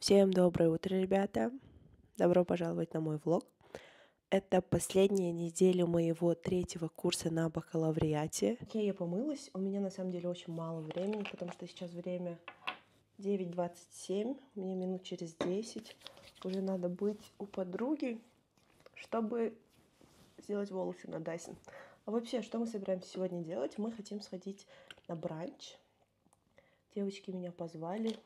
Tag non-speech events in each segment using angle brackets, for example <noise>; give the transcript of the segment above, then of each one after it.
Всем доброе утро, ребята! Добро пожаловать на мой влог. Это последняя неделя моего третьего курса на бакалавриате. Окей, я помылась. У меня на самом деле очень мало времени, потому что сейчас время 9.27. Мне минут через 10 уже надо быть у подруги, чтобы сделать волосы на Дайсон. А вообще, что мы собираемся сегодня делать? Мы хотим сходить на бранч. Девочки меня позвали,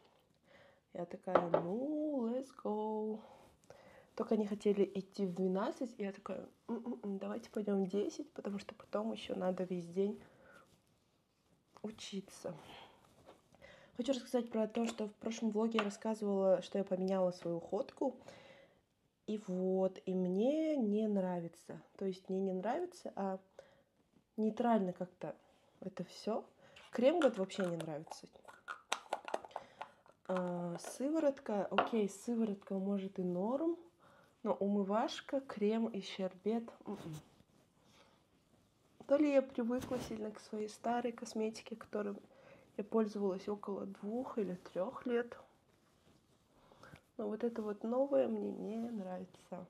я такая, ну, let's go. Только они хотели идти в 12, и я такая, М-м-м, давайте пойдем в 10, потому что потом еще надо весь день учиться. Хочу рассказать про то, что в прошлом влоге я рассказывала, что я поменяла свою ходку. И вот, и мне не нравится. То есть мне не нравится, а нейтрально как-то это все. Крем вот вообще не нравится. А, сыворотка, окей, сыворотка может и норм, но умывашка, крем и щербет. М-м. То ли я привыкла сильно к своей старой косметике, которой я пользовалась около двух или трех лет. Но вот это вот новое мне не нравится.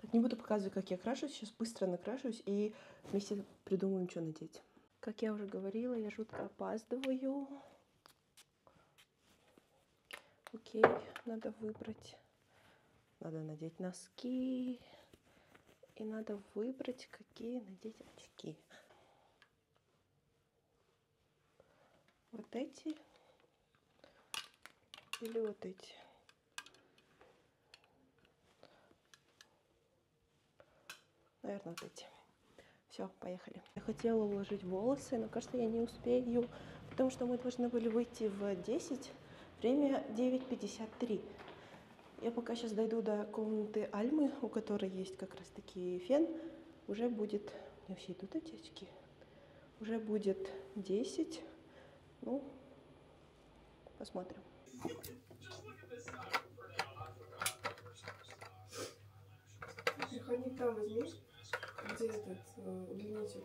Так, не буду показывать, как я крашусь. Сейчас быстро накрашусь и вместе придумаем, что надеть. Как я уже говорила, я жутко опаздываю. Окей, надо выбрать. Надо надеть носки. И надо выбрать, какие надеть очки. Вот эти или вот эти. Наверное, вот эти. Все, поехали. Я хотела уложить волосы, но кажется, я не успею, потому что мы должны были выйти в 10, время 9.53. Я пока сейчас дойду до комнаты Альмы, у которой есть как раз таки фен, уже будет... Мне вообще идут эти очки? Уже будет 10. Ну, посмотрим. Приходи там возьмешь где этот э, удлинитель?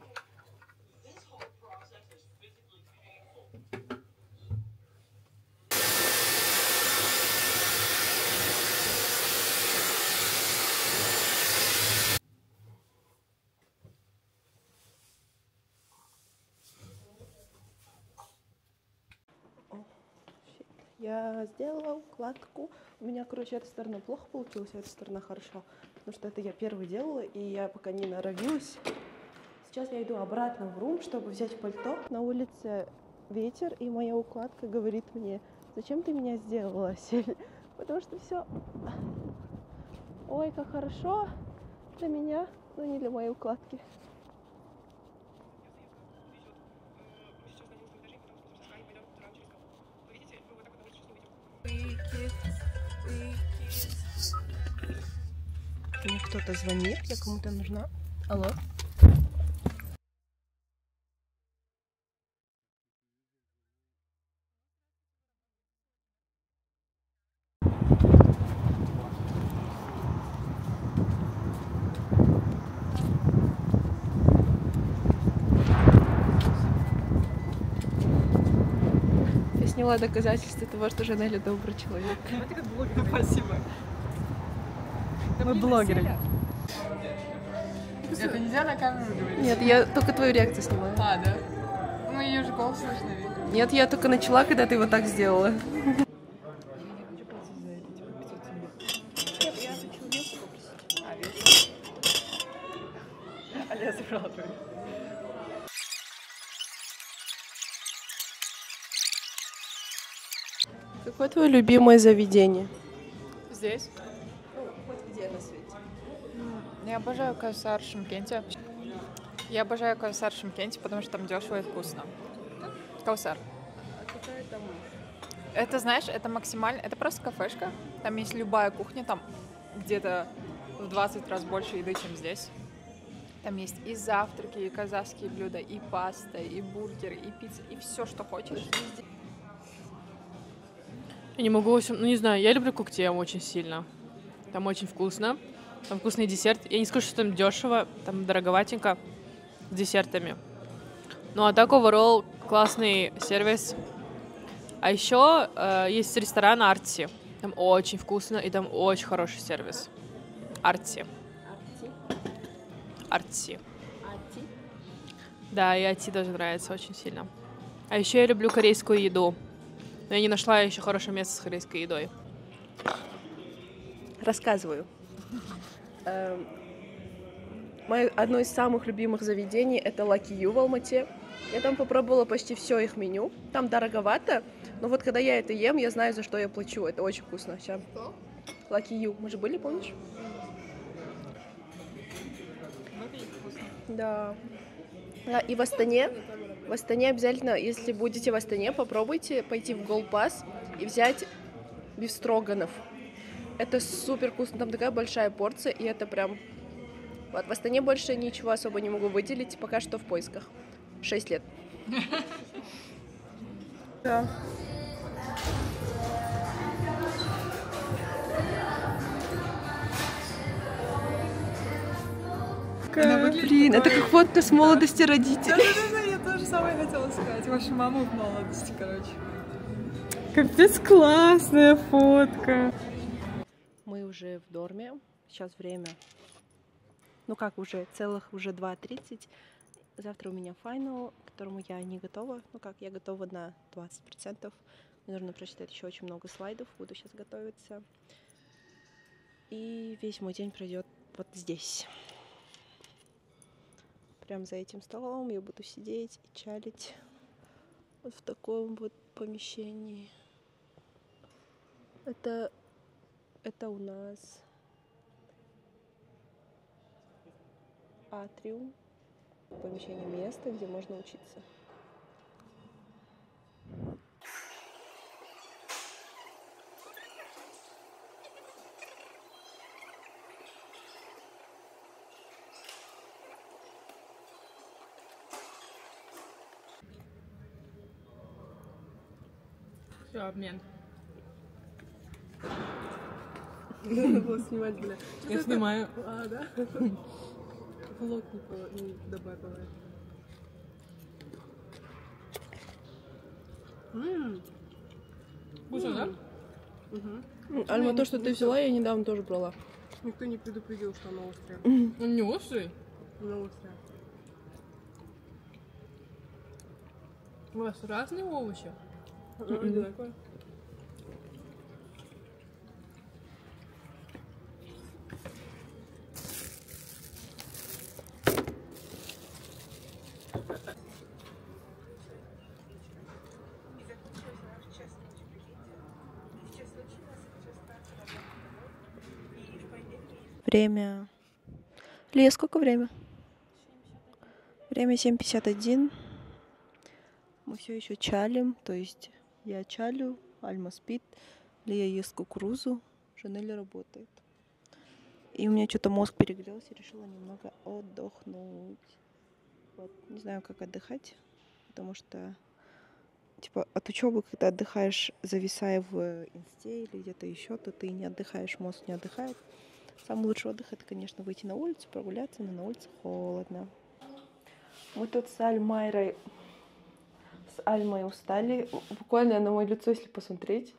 Я сделала укладку. У меня, короче, эта сторона плохо получилась, а эта сторона хорошо потому что это я первый делала, и я пока не норовилась. Сейчас я иду обратно в рум, чтобы взять пальто. На улице ветер, и моя укладка говорит мне, зачем ты меня сделала, Асель? <laughs> Потому что все, ой, как хорошо для меня, но не для моей укладки. Кто-то звонит, я кому-то нужна. Алло. Я сняла доказательство того, что Жанель добрый человек. Спасибо. Мы блогеры. Это нельзя на камеру говорить? Нет, я только твою реакцию снимаю. А, да? Ну, ее же голос слышно видно. Нет, я только начала, когда ты вот так сделала. А я забрала твою. Какое твое любимое заведение? Здесь? Я обожаю КСР Шимкенте. Я обожаю КСР Шимкенте, потому что там дешево и вкусно. Каусар. Это, знаешь, это максимально... Это просто кафешка. Там есть любая кухня, там где-то в 20 раз больше еды, чем здесь. Там есть и завтраки, и казахские блюда, и паста, и бургер, и пицца, и все, что хочешь. Я не могу, ну не знаю, я люблю коктейль очень сильно. Там очень вкусно. Там вкусный десерт. Я не скажу, что там дешево, там дороговатенько с десертами. Ну а так overall классный сервис. А еще э, есть ресторан Арти. Там очень вкусно и там очень хороший сервис. Арти. Арти. Да, и Арти тоже нравится очень сильно. А еще я люблю корейскую еду. Но я не нашла еще хорошее место с корейской едой. Рассказываю. Эм, Мое одно из самых любимых заведений это You в Алмате. Я там попробовала почти все их меню. Там дороговато, но вот когда я это ем, я знаю, за что я плачу. Это очень вкусно. Сейчас. Lucky You. Мы же были, помнишь? Да. Да, и в Астане, в Астане обязательно, если будете в Астане, попробуйте пойти в Голпас и взять бифстроганов. Это супер вкусно, там такая большая порция, и это прям... Вот, в Астане больше ничего особо не могу выделить, пока что в поисках. Шесть лет. Да. Блин, это как фотка с молодости родителей. Да-да-да, я тоже самое хотела сказать. Вашу маму в молодости, короче. Капец классная фотка. Уже в дорме. Сейчас время. Ну как уже, целых уже 2.30. Завтра у меня финал, к которому я не готова. Ну как, я готова на 20%. Мне нужно прочитать еще очень много слайдов. Буду сейчас готовиться. И весь мой день пройдет вот здесь. Прям за этим столом я буду сидеть и чалить вот в таком вот помещении. Это, это у нас атриум, помещение место, где можно учиться. Все, обмен. Надо было снимать, бля. Я снимаю. А, да? <laughs> Влог не, по- не добавила. Вкусно, да? Альма, то, что ты взяла, я недавно тоже брала. Никто не предупредил, что она острая. Он не острый. Она острая. У вас разные овощи. Одинаковая. Время... Лия, сколько время? Время 7.51. Мы все еще чалим, то есть я чалю, Альма спит, Лия ест кукурузу, Жанель работает. И у меня что-то мозг перегрелся, решила немного отдохнуть. Вот, не знаю, как отдыхать, потому что типа от учебы, когда отдыхаешь, зависая в инсте или где-то еще, то ты не отдыхаешь, мозг не отдыхает. Самый лучший отдых это, конечно, выйти на улицу, прогуляться, но на улице холодно. Мы тут с Альмайрой, с Альмой устали. Буквально на мое лицо, если посмотреть.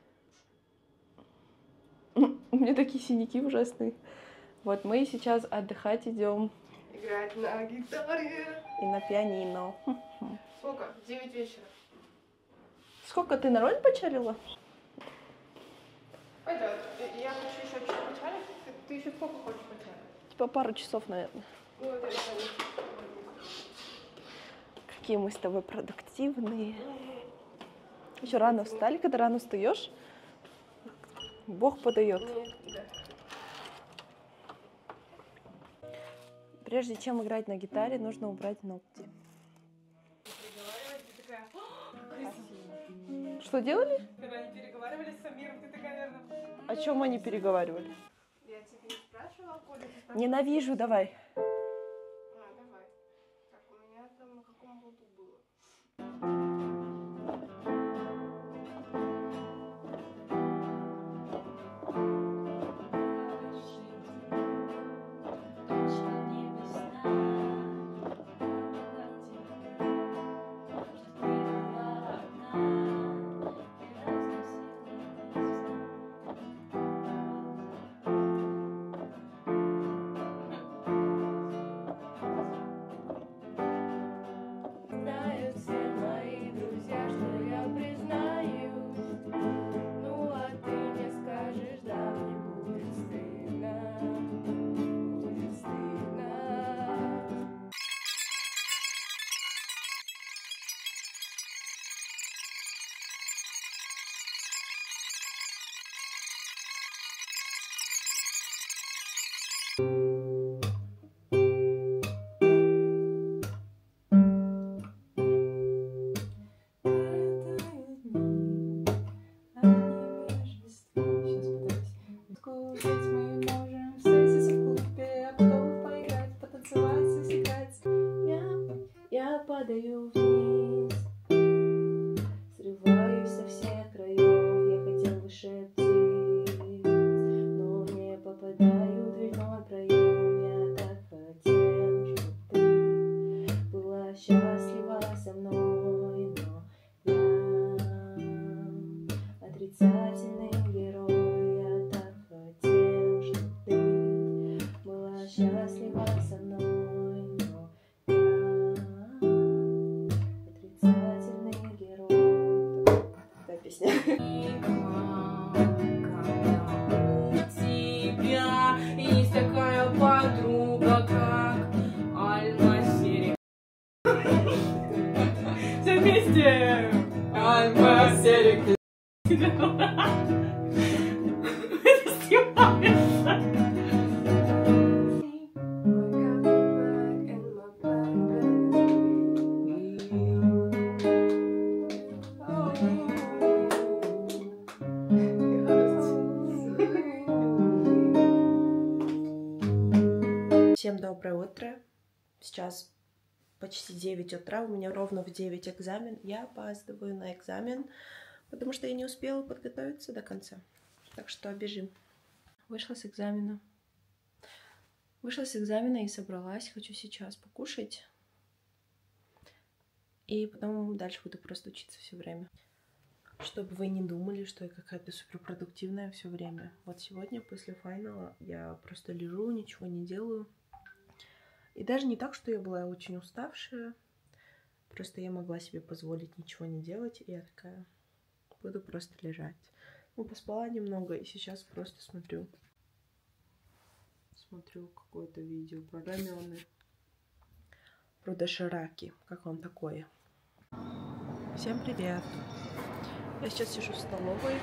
<laughs> У меня такие синяки ужасные. Вот мы сейчас отдыхать идем Играть на гитаре. и на пианино. <laughs> Сколько? Девять вечера. Сколько ты на роль почалила? Пойдет. Я хочу еще чуть почалить. Ты, еще сколько хочешь почалить? Типа пару часов, наверное. Ну, это Какие мы с тобой продуктивные. Еще рано встали, когда рано встаешь, Бог подает. Прежде чем играть на гитаре, нужно убрать ногти. Что делали? Когда они переговаривали с Самиром, ты такая, наверное... О чем они переговаривали? Ненавижу, давай. Утро. Сейчас почти 9 утра. У меня ровно в 9 экзамен. Я опаздываю на экзамен, потому что я не успела подготовиться до конца. Так что бежим. Вышла с экзамена. Вышла с экзамена и собралась. Хочу сейчас покушать. И потом дальше буду просто учиться все время. Чтобы вы не думали, что я какая-то суперпродуктивная все время. Вот сегодня после файнала я просто лежу, ничего не делаю. И даже не так, что я была очень уставшая. Просто я могла себе позволить ничего не делать. И я такая, буду просто лежать. Ну, поспала немного, и сейчас просто смотрю. Смотрю какое-то видео про рамены. Про дошираки. Как вам такое? Всем привет! Я сейчас сижу в столовой,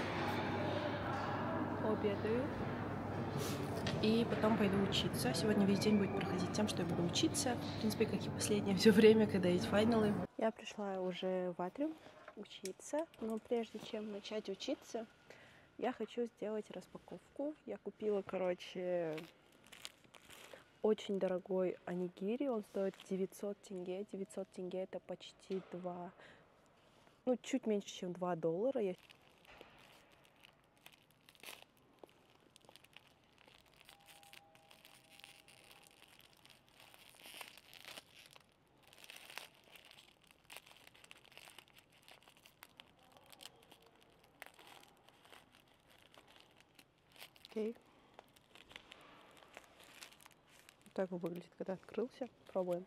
обедаю. И потом пойду учиться. Сегодня весь день будет проходить тем, что я буду учиться. В принципе, как и последнее <laughs> все время, когда есть файналы. Я пришла уже в Атриум учиться, но прежде чем начать учиться, я хочу сделать распаковку. Я купила, короче, очень дорогой анигири, он стоит 900 тенге. 900 тенге это почти 2, ну, чуть меньше, чем 2 доллара. Я Окей. Он выглядит, когда открылся. Пробуем.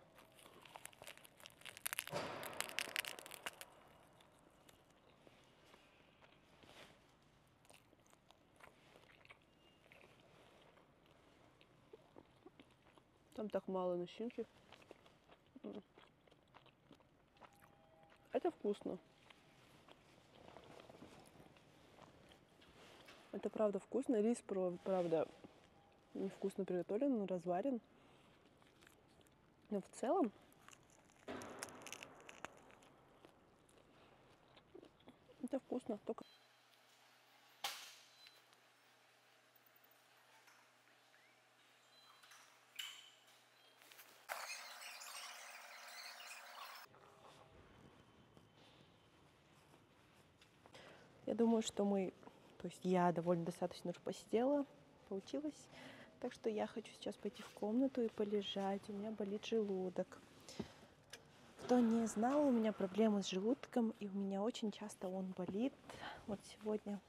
Там так мало начинки. Это вкусно. Это правда вкусно. Рис, правда, невкусно приготовлен, разварен. Но в целом это вкусно. Только Я думаю, что мы, то есть я довольно достаточно уже посидела, поучилась. Так что я хочу сейчас пойти в комнату и полежать. У меня болит желудок. Кто не знал, у меня проблемы с желудком, и у меня очень часто он болит. Вот сегодня,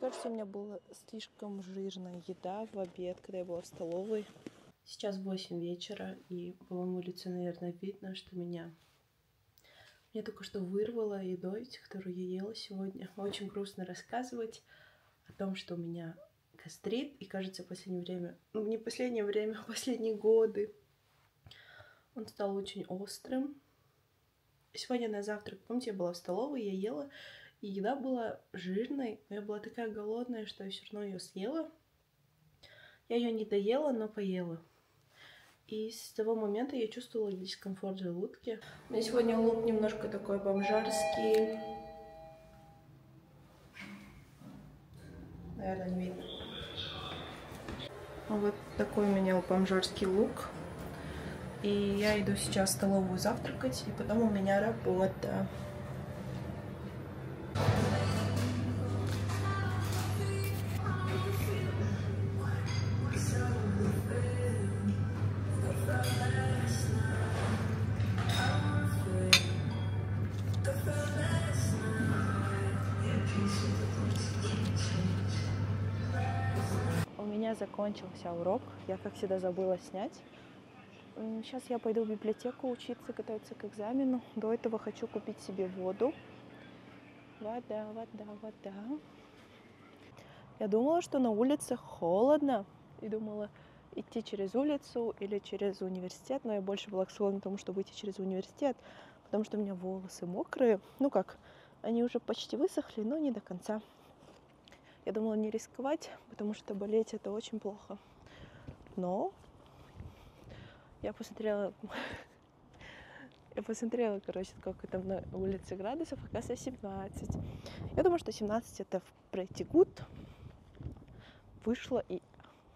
кажется, у меня была слишком жирная еда в обед, когда я была в столовой. Сейчас 8 вечера, и по моему лицу, наверное, видно, что меня... Меня только что вырвало едой, которую я ела сегодня. Очень грустно рассказывать о том, что у меня гастрит, и кажется, в последнее время, ну, не последнее время, <laughs> а последние годы, он стал очень острым. Сегодня на завтрак, помните, я была в столовой, я ела, и еда была жирной, но я была такая голодная, что я все равно ее съела. Я ее не доела, но поела. И с того момента я чувствовала дискомфорт в желудке. У меня сегодня лук немножко такой бомжарский. Наверное, не видно. Вот такой у меня бомжарский лук. И я иду сейчас в столовую завтракать, и потом у меня работа. Закончился урок. Я, как всегда, забыла снять. Сейчас я пойду в библиотеку учиться, готовиться к экзамену. До этого хочу купить себе воду. Вода, вода, вода. Я думала, что на улице холодно. И думала идти через улицу или через университет. Но я больше была склонна к тому, чтобы идти через университет, потому что у меня волосы мокрые. Ну как, они уже почти высохли, но не до конца. Я думала не рисковать, потому что болеть это очень плохо. Но я посмотрела, <laughs> я посмотрела, короче, сколько там на улице градусов, оказывается 17. Я думаю, что 17 это в pretty good. Вышло и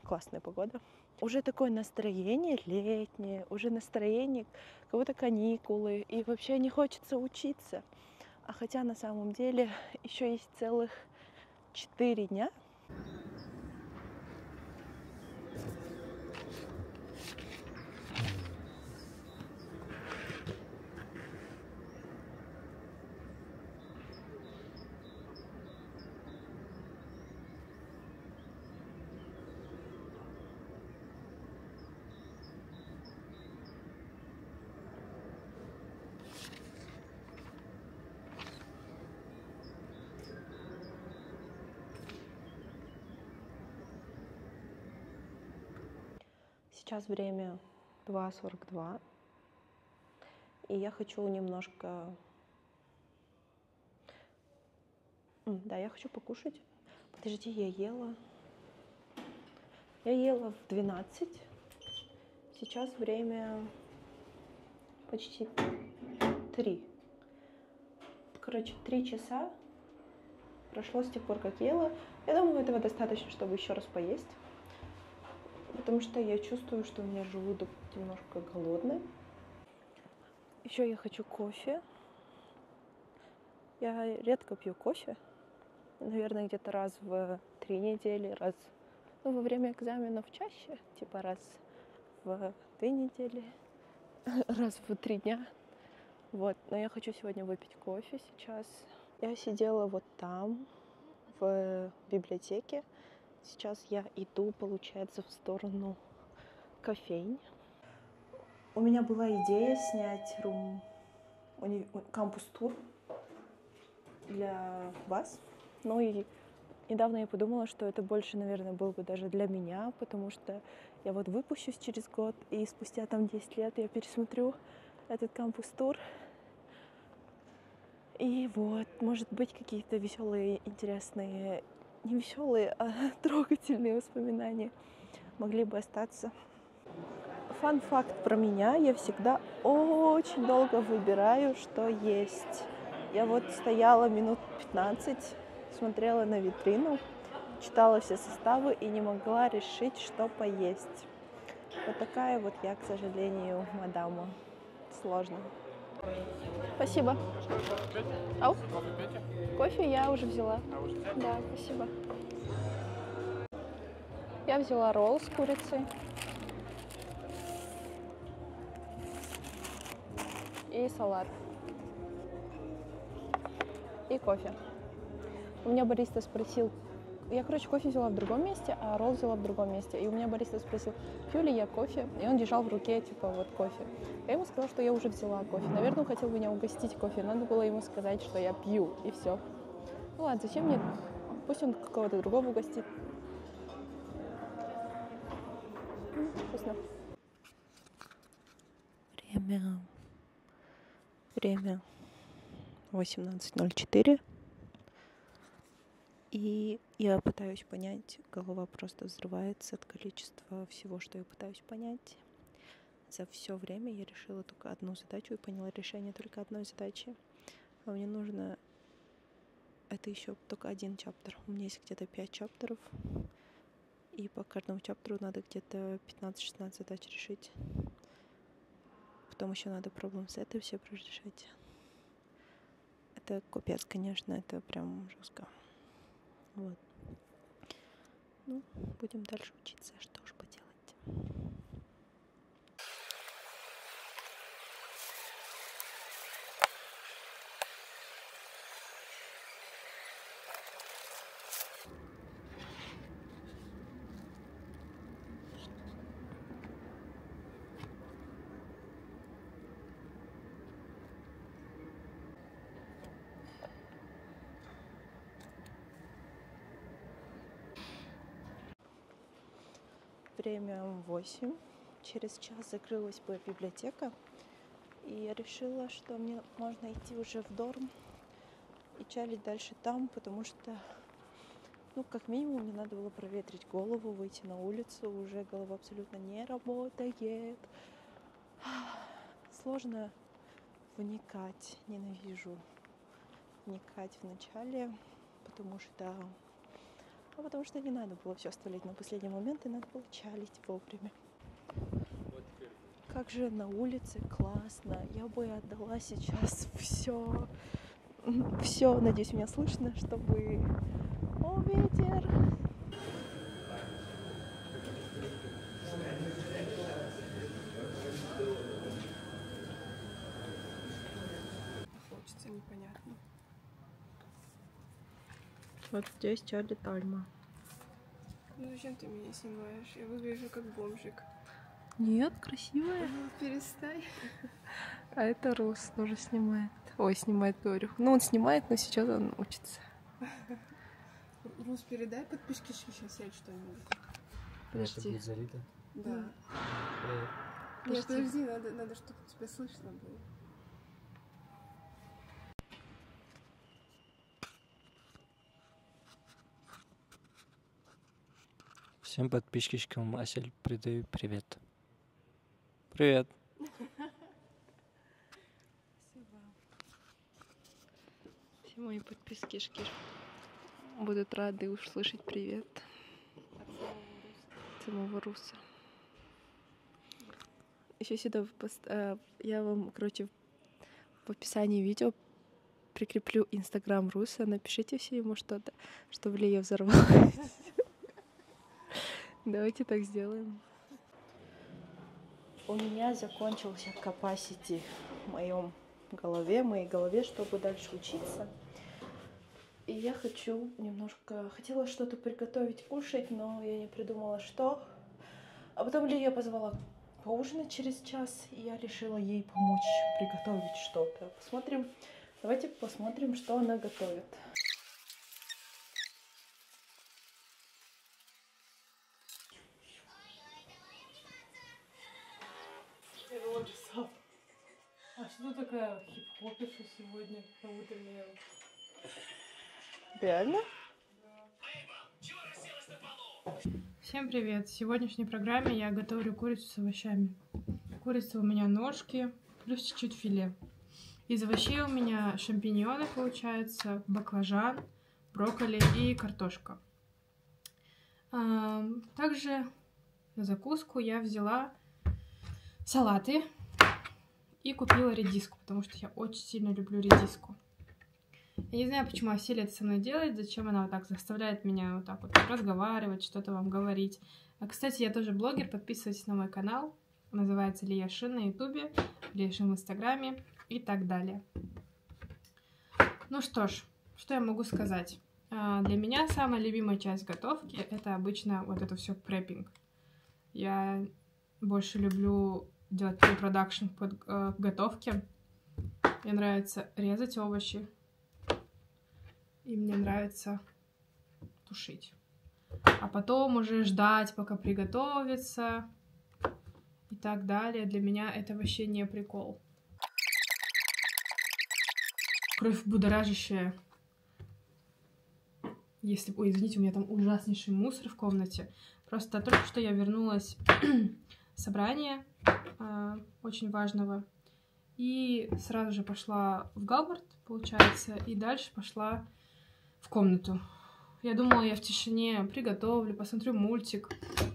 классная погода. Уже такое настроение летнее, уже настроение, как будто каникулы, и вообще не хочется учиться. А хотя на самом деле <laughs> еще есть целых 4 дня. Сейчас время 2.42. И я хочу немножко... Да, я хочу покушать. Подожди, я ела. Я ела в 12. Сейчас время почти 3. Короче, 3 часа прошло с тех пор, как ела. Я думаю, этого достаточно, чтобы еще раз поесть потому что я чувствую, что у меня желудок немножко голодный. Еще я хочу кофе. Я редко пью кофе. Наверное, где-то раз в три недели, раз ну, во время экзаменов чаще, типа раз в две недели, <laughs> раз в три дня. Вот, но я хочу сегодня выпить кофе сейчас. Я сидела вот там, в библиотеке. Сейчас я иду, получается, в сторону кофейни. У меня была идея снять рум уни- кампус-тур для вас. Ну и недавно я подумала, что это больше, наверное, был бы даже для меня, потому что я вот выпущусь через год, и спустя там 10 лет я пересмотрю этот кампус-тур. И вот, может быть, какие-то веселые, интересные не веселые, <laughs> а трогательные воспоминания могли бы остаться. Фан-факт про меня. Я всегда очень долго выбираю, что есть. Я вот стояла минут 15, смотрела на витрину, читала все составы и не могла решить, что поесть. Вот такая вот я, к сожалению, мадама. Сложно. Спасибо. Ау. Кофе я уже взяла. Да, спасибо. Я взяла ролл с курицей. И салат. И кофе. У меня бариста спросил, я, короче, кофе взяла в другом месте, а ролл взяла в другом месте. И у меня бариста спросил, пью ли я кофе, и он держал в руке, типа, вот кофе. Я ему сказала, что я уже взяла кофе. Наверное, он хотел меня угостить кофе. Надо было ему сказать, что я пью, и все. Ну ладно, зачем мне? Пусть он кого-то другого угостит. М, Вкусно. Время... Время 18.04. И я пытаюсь понять, голова просто взрывается от количества всего, что я пытаюсь понять. За все время я решила только одну задачу и поняла решение только одной задачи. А мне нужно... Это еще только один чаптер. У меня есть где-то пять чаптеров. И по каждому чаптеру надо где-то 15-16 задач решить. Потом еще надо проблем с этой все прорешать. Это капец, конечно, это прям жестко. Вот. Ну, будем дальше учиться, что Время 8. Через час закрылась бы библиотека. И я решила, что мне можно идти уже в дорм и чалить дальше там, потому что, ну, как минимум, мне надо было проветрить голову, выйти на улицу. Уже голова абсолютно не работает. Сложно вникать. Ненавижу вникать в начале, потому что а потому что не надо было все оставлять на последний момент, и надо было чалить вовремя. Как же на улице классно. Я бы отдала сейчас все. Все, надеюсь, меня слышно, чтобы... О, ветер! Хочется непонятно. Вот здесь чалит Альма. Ну зачем ты меня снимаешь? Я выгляжу как бомжик. Нет, красивая. Ну, перестань. А это Рус тоже снимает. Ой, снимает, говорю. Ну, он снимает, но сейчас он учится. Рус, передай подписчики сейчас сядь что-нибудь. Подожди. Это будет залито. Да. Нет, подожди, надо, надо, чтобы тебя слышно было. Всем подписчикам Асель передаю привет. Привет. Все мои подпискишки будут рады услышать привет от самого Руса. Еще сюда пост- э, я вам, короче, в описании видео прикреплю инстаграм Руса. Напишите все ему что-то, чтобы Лия взорвалась. Давайте так сделаем. У меня закончился capacity в моем голове, моей голове, чтобы дальше учиться. И я хочу немножко... Хотела что-то приготовить, кушать, но я не придумала, что. А потом Лия позвала поужинать через час, и я решила ей помочь приготовить что-то. Посмотрим, давайте посмотрим, что она готовит. Сегодня на утреннее? Реально? Всем привет! В сегодняшней программе я готовлю курицу с овощами. Курица у меня ножки, плюс чуть-чуть филе. Из овощей у меня шампиньоны, получается, баклажан, брокколи и картошка. Ам, Также на закуску я взяла салаты и купила редиску, потому что я очень сильно люблю редиску. Я не знаю, почему Аселия это со мной делает, зачем она вот так заставляет меня вот так вот разговаривать, что-то вам говорить. А, кстати, я тоже блогер, подписывайтесь на мой канал. Называется Лия Шин на ютубе, Лия Шин в инстаграме и так далее. Ну что ж, что я могу сказать? А, Для меня самая любимая часть готовки это обычно вот это все преппинг. Я больше люблю делать pre-production под э. Мне нравится резать овощи, и мне нравится тушить. А потом уже ждать, пока приготовится и так далее. Для меня это вообще не прикол. Кровь будоражащая. Если... Ой, извините, у меня там ужаснейший мусор в комнате. Просто только что я вернулась с собрания э, очень важного. И сразу же пошла в Галбард, получается, и дальше пошла в комнату. Я думала, я в тишине приготовлю, посмотрю мультик.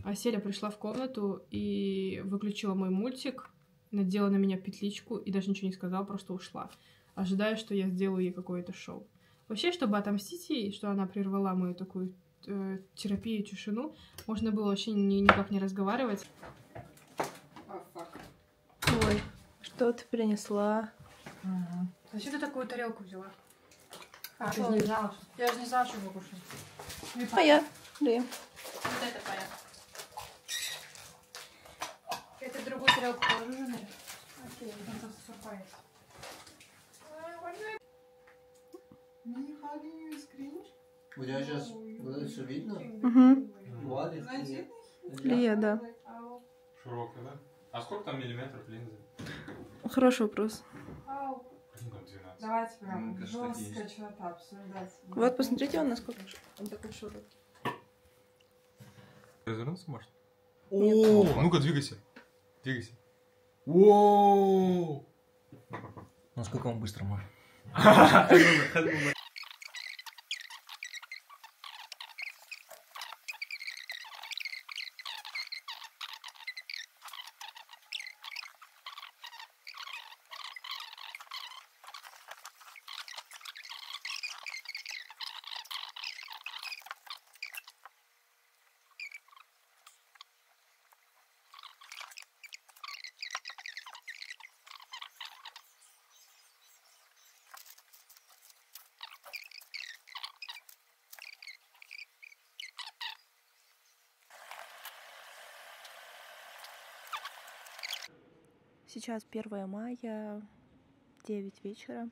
А Селя пришла в комнату и выключила мой мультик, надела на меня петличку и даже ничего не сказала, просто ушла, ожидая, что я сделаю ей какое-то шоу. Вообще, чтобы отомстить ей, что она прервала мою такую э, терапию, тишину, можно было вообще ни- никак не разговаривать. Ой, что ты принесла? Зачем ты такую тарелку взяла? А, ты же не знала, что... Я же не знала, что вы кушаете. А я? Да. Вот это твоя. Это другую тарелку положу наверное? Окей, это просто сюрприз. У тебя сейчас вот это все видно? Угу. Лия, да. Широкая, да? А сколько там миллиметров линзы? Хороший вопрос. 12. Давайте прям и жестко что-то обсуждать. Вот, посмотрите, он насколько он такой широкий. Развернуться может? О, ну-ка двигайся. Двигайся. Воу! Насколько он быстро может? <laughs> Сейчас 1 мая, 9 вечера.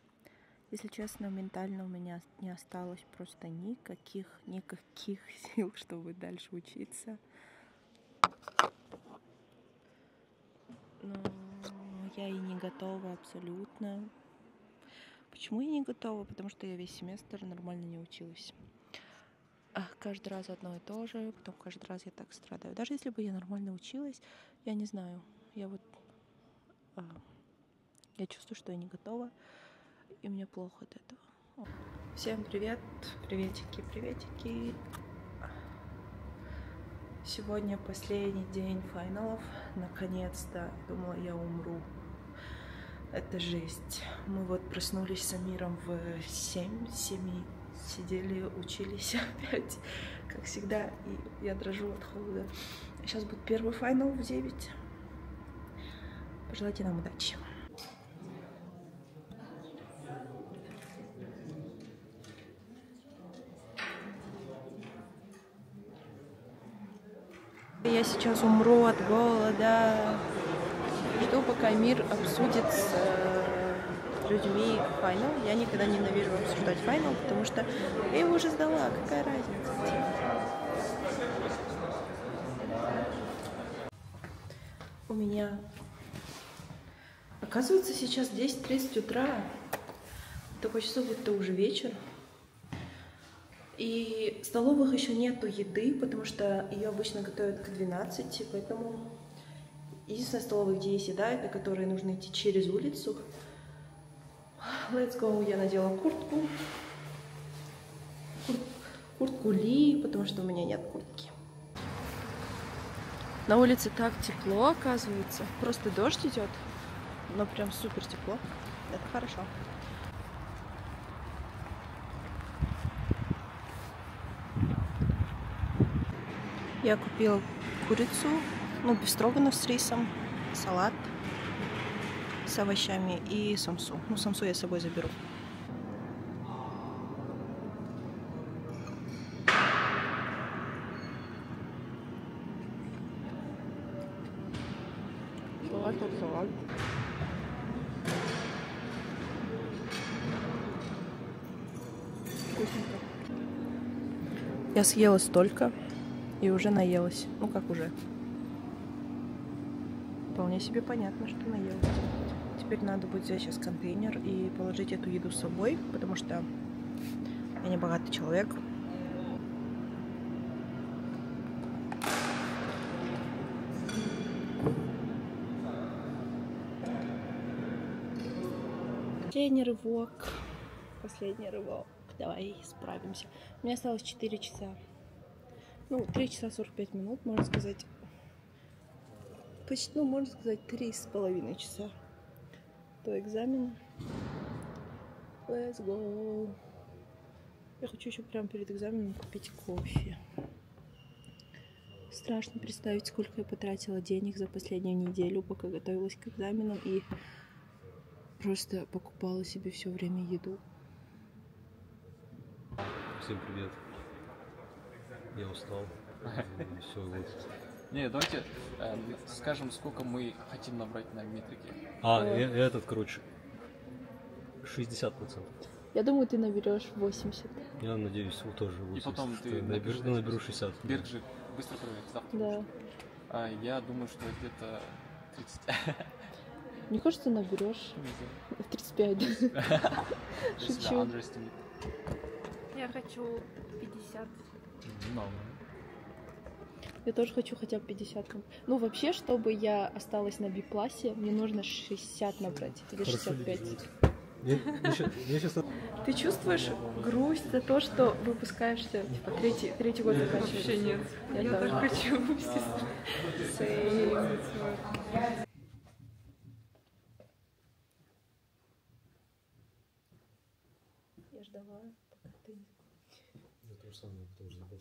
Если честно, ментально у меня не осталось просто никаких, никаких <laughs> сил, чтобы дальше учиться. Но я и не готова абсолютно. Почему я не готова? Потому что я весь семестр нормально не училась. А каждый раз одно и то же, потом каждый раз я так страдаю. Даже если бы я нормально училась, я не знаю, я вот я чувствую, что я не готова, и мне плохо от этого. Всем привет, приветики, приветики. Сегодня последний день финалов. Наконец-то, думала, я умру. Это жесть. Мы вот проснулись с Амиром в 7, 7 сидели, учились <laughs> опять, как всегда, и я дрожу от холода. Сейчас будет первый финал в 9. Пожелайте нам удачи. Я сейчас умру от голода. Жду, пока мир обсудит с э, людьми финал. Я никогда не ненавижу обсуждать финал, потому что я его уже сдала. Какая разница? У меня Оказывается, сейчас 10.30 утра. Такое чувство, будто уже вечер. И столовых еще нету еды, потому что ее обычно готовят к 12, поэтому единственная столовая, где есть еда, это которые нужно идти через улицу. Let's go. Я надела куртку. Кур- Куртку Ли, потому что у меня нет куртки. На улице так тепло, оказывается. Просто дождь идет, но прям супер тепло. Это хорошо. Я купила курицу, ну, бефстроганов с рисом, салат с овощами и самсу. Ну, самсу я с собой заберу. Я съела столько и уже наелась. Ну как уже? Вполне себе понятно, что наелась. Теперь надо будет взять сейчас контейнер и положить эту еду с собой, потому что я не богатый человек. Последний рывок. Последний рывок. Давай справимся. У меня осталось 4 часа. Ну, 3 часа 45 минут, можно сказать. Почти, ну, можно сказать, три с половиной часа до экзамена. Let's go. Я хочу еще прямо перед экзаменом купить кофе. Страшно представить, сколько я потратила денег за последнюю неделю, пока готовилась к экзаменам и просто покупала себе все время еду. Всем привет. Я устал. <laughs> Все, вот. Не, давайте э, скажем, сколько мы хотим набрать на метрике. А, э, этот, короче, 60%. Я думаю, ты наберешь 80. Я надеюсь, вы тоже 80. И потом ты наберу, наберешь наберу 60. Берг же быстро проверит, завтра Да. А, я думаю, что где-то 30. Мне кажется, наберешь Не 35. This is Шучу. Хочу 50. Много. Я тоже хочу хотя бы 50. наб- Ну, вообще, чтобы я осталась на B-классе, мне нужно 60 набрать. Или Хорошо, 65. Лиза. Я, я щас- я щас- Ты чувствуешь грусть за то, что выпускаешься, типа, третий, третий год заканчивается? Вообще нет. Я, Я тоже. тоже хочу. <laughs> Same. Я ждала, пока ты... Я то же забыл.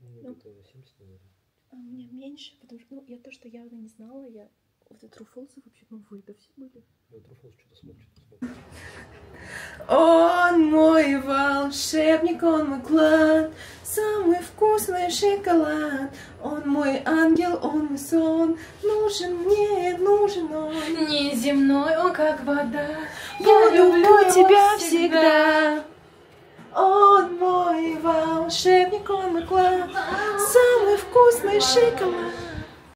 Ну, Ну. где-то 70, наверное. А у меня меньше, потому что, ну, я то, что явно не знала, я... Вот это Руфолсы вообще новые, да все были? Я Труфол что-то смотрит, смотрит. Он мой волшебник, он мой клад, самый вкусный шоколад. Он мой ангел, он мой сон, нужен мне, нужен он. Неземной, он как вода. Я люблю тебя всегда. Он мой волшебник, он мой клад, самый вкусный шоколад.